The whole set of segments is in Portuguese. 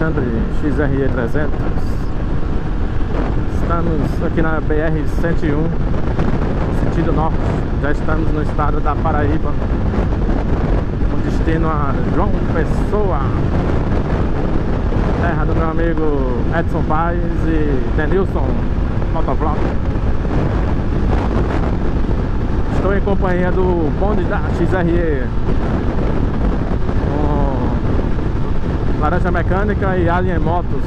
XRE 300 Estamos aqui na BR-101 Sentido Norte. Já estamos no estado da Paraíba Com destino a João Pessoa Terra do meu amigo Edson Paz e Denilson Motovlog Estou em companhia do bonde da XRE Laranja Mecânica e Alien Motos.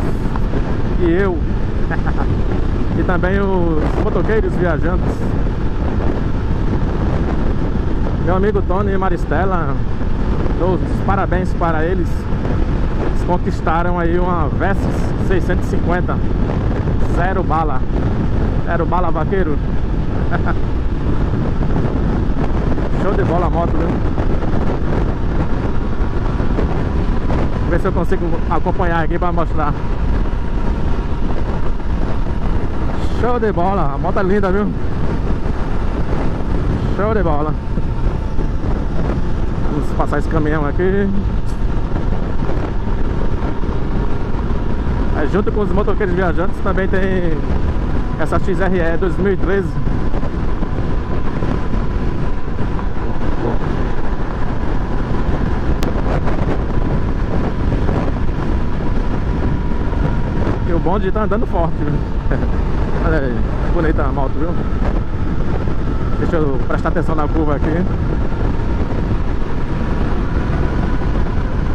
E eu. E também os motoqueiros viajantes. Meu amigo Tony e Maristela Dou os parabéns para eles. Eles conquistaram aí uma Versys 650 Zero bala. Zero bala vaqueiro. Show de bola a moto, viu? Ver se eu consigo acompanhar aqui para mostrar. Show de bola, a moto é linda, viu? Show de bola. Vamos passar esse caminhão aqui. Aí, junto com os motoqueiros viajantes também tem essa XRE 2013 bonde tá andando forte, viu? Olha aí, bonita a moto, viu? Deixa eu prestar atenção na curva aqui.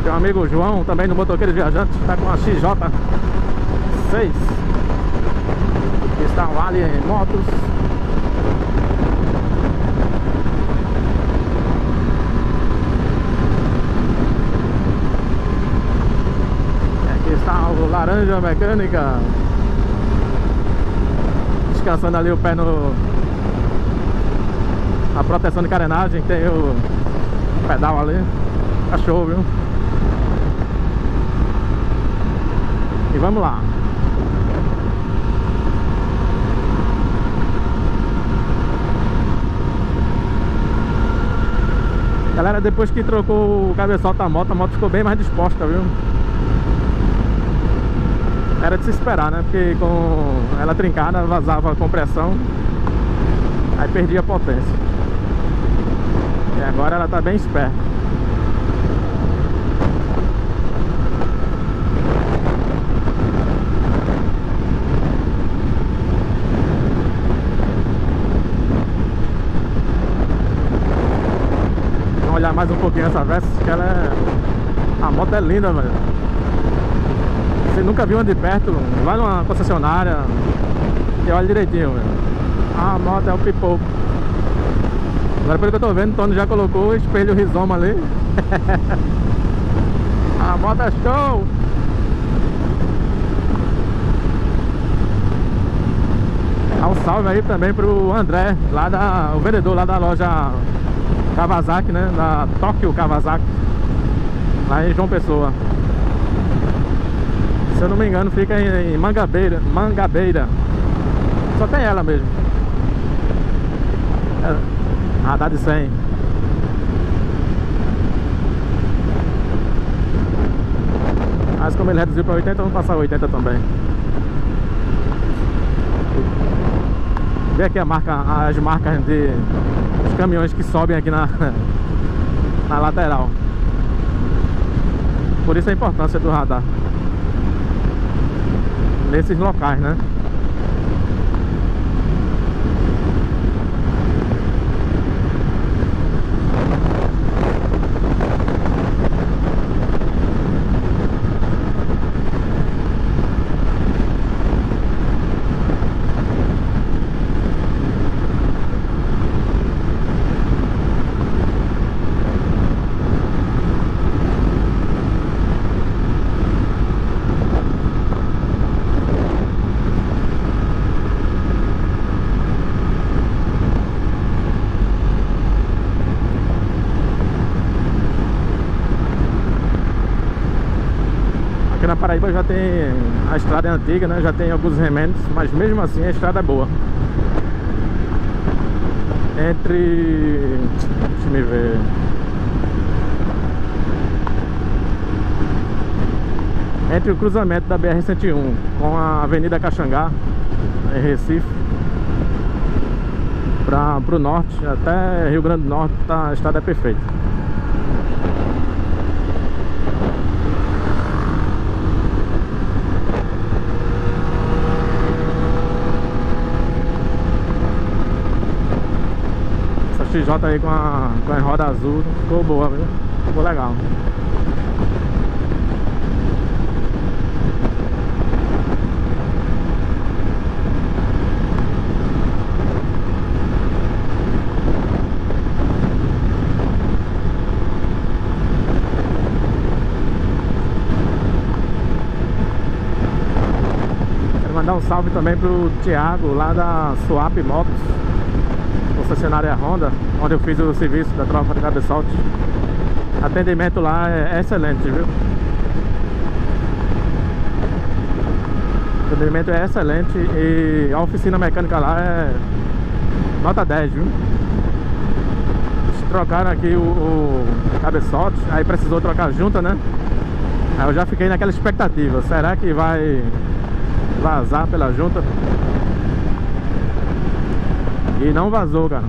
Um amigo João, também no Motoqueiro Viajante, está com a XJ6. Está o Alien Motos. O laranja mecânica Descansando ali o pé no A proteção de carenagem Tem o pedal ali Tá show, viu? E vamos lá Galera, depois que trocou o cabeçote da moto, a moto ficou bem mais disposta, viu? Era de se esperar, né? Porque com ela trincada vazava a compressão Aí perdia a potência. E agora ela tá bem esperta. Vamos olhar mais um pouquinho essa Vespa Que ela é... A moto é linda, velho você nunca viu uma de perto, vai numa concessionária e olha direitinho. Ah, a moto é o pipoco. Agora pelo que eu tô vendo, o Tony já colocou o espelho rizoma ali. a moto é show! Dá um salve aí também pro André, lá da. o vendedor lá da loja Kawasaki, né? Da Tóquio Kawasaki. Lá em João Pessoa. Se eu não me engano, fica em, Mangabeira, Mangabeira. Só tem ela mesmo. É, radar de 100. Mas como ele reduziu para 80, vamos passar 80 também. Vê aqui a marca, as marcas de os caminhões que sobem aqui na, na lateral. Por isso a importância do radar nesses locais, né? Paraíba já tem a estrada é antiga, né? Já tem alguns remendos, mas mesmo assim a estrada é boa. Entre... Deixa me ver... entre o cruzamento da BR-101 com a Avenida Caxangá, em Recife, para o norte, até Rio Grande do Norte, tá, a estrada é perfeita. XJ aí com a, com a roda azul ficou boa, viu? Ficou legal. mandar um salve também pro Thiago lá da Swap Motos Concessionária Honda Onde eu fiz o serviço da troca de cabeçote Atendimento lá é excelente, viu? Atendimento é excelente e a oficina mecânica lá é nota 10, viu? Trocaram aqui o, o cabeçote, aí precisou trocar junta, né? Aí eu já fiquei naquela expectativa, será que vai vazar pela junta. E não vazou, cara.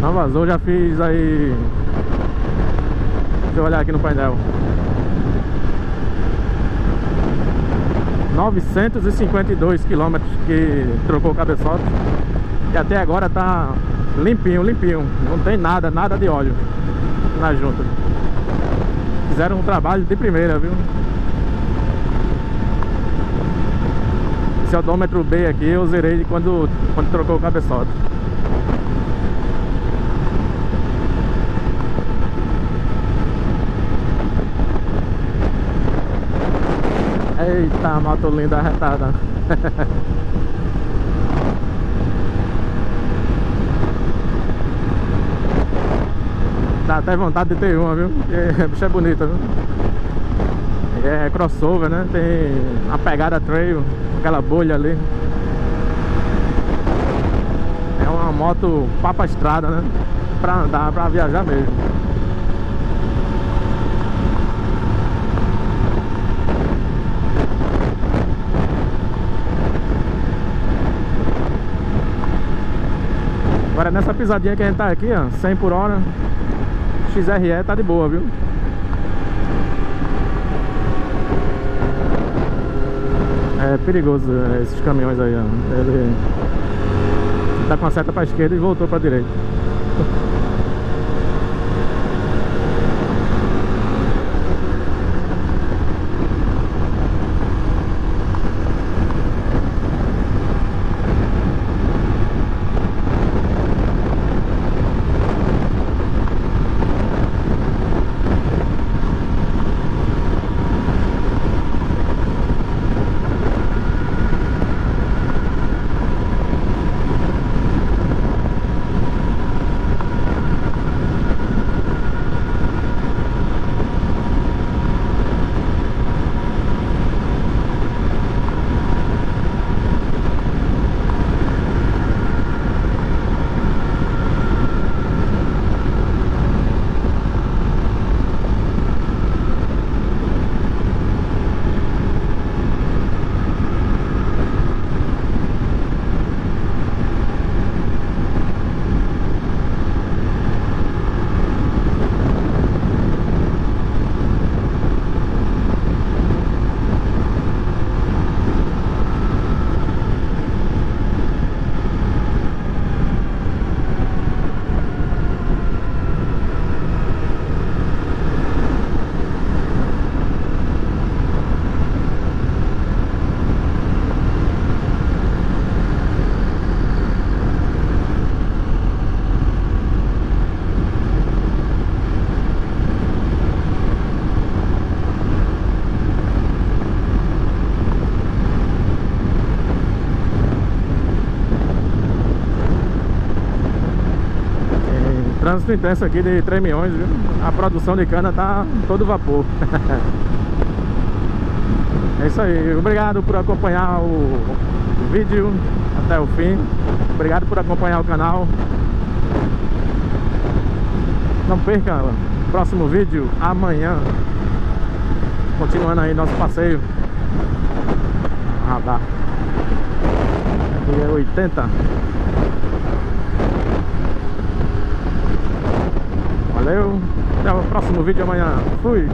Não vazou, já fiz aí. Deixa eu olhar aqui no painel. 952 quilômetros que trocou o cabeçote E até agora tá limpinho, limpinho Não tem nada, nada de óleo na junta Fizeram um trabalho de primeira, viu? Esse odômetro B aqui eu zerei quando, quando trocou o cabeçote Eita, moto linda arretada Dá até vontade de ter uma, viu? Porque a bicha é bonita, viu? É crossover, né? Tem a pegada trail, aquela bolha ali. É uma moto papa estrada, né? Pra andar, pra viajar mesmo. Agora nessa pisadinha que a gente tá aqui, ó, 100 por hora XRE tá de boa, viu? É perigoso é, esses caminhões aí, ó. Ele tá com a seta pra esquerda e voltou pra direita. Trânsito intenso aqui de Tremiões, viu? A produção de cana tá todo vapor. é isso aí. Obrigado por acompanhar o, vídeo até o fim. Obrigado por acompanhar o canal. Não perca Próximo vídeo amanhã. Continuando aí nosso passeio. Radar. Aqui é 80. Valeu. Até o próximo vídeo amanhã. Fui.